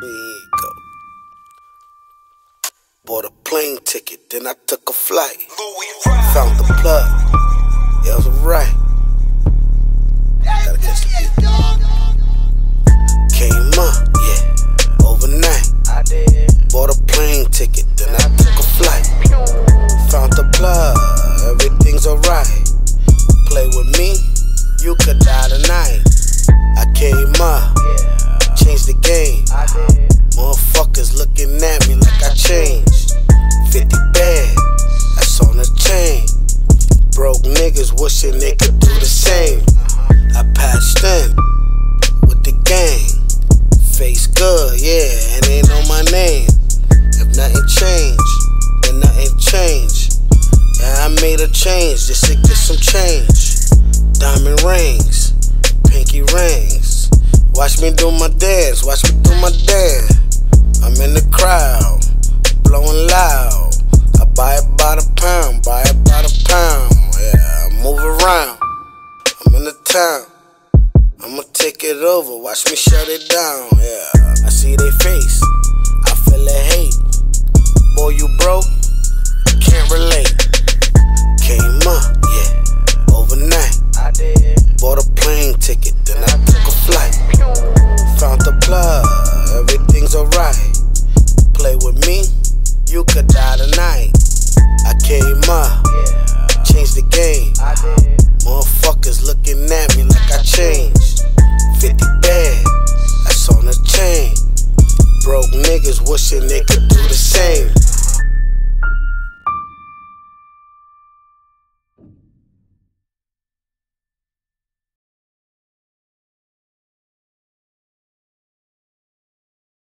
You go. Bought a plane ticket, then I took a flight. Found the plug. Yeah, it was right. Gotta catch the beat. Came up, yeah, overnight. Bought a plane ticket, then I took a flight. Found the plug, everything's alright. Play with me, you could die tonight. I came up, changed the game. Motherfuckers looking at me like I changed. 50 bad, that's on the chain. Broke niggas wishing they could do the same. I patched in with the gang. Face good, yeah, and they know my name. If nothing changed, then nothing changed. Yeah, I made a change just to get some change. Diamond rings. Watch me do my dance, watch me do my dance. I'm in the crowd, blowing loud. I buy it by the pound, buy it by the pound. Yeah, I move around. I'm in the town. I'ma take it over, watch me shut it down. Yeah, I see they face, I feel the hate. Boy, you broke, can't relate. Came up, yeah, overnight. I did. Bought a plane ticket, then I die tonight. I came up, changed the game. Motherfuckers looking at me like I changed. 50 bad, that's on the chain. Broke niggas wishing they could do the same.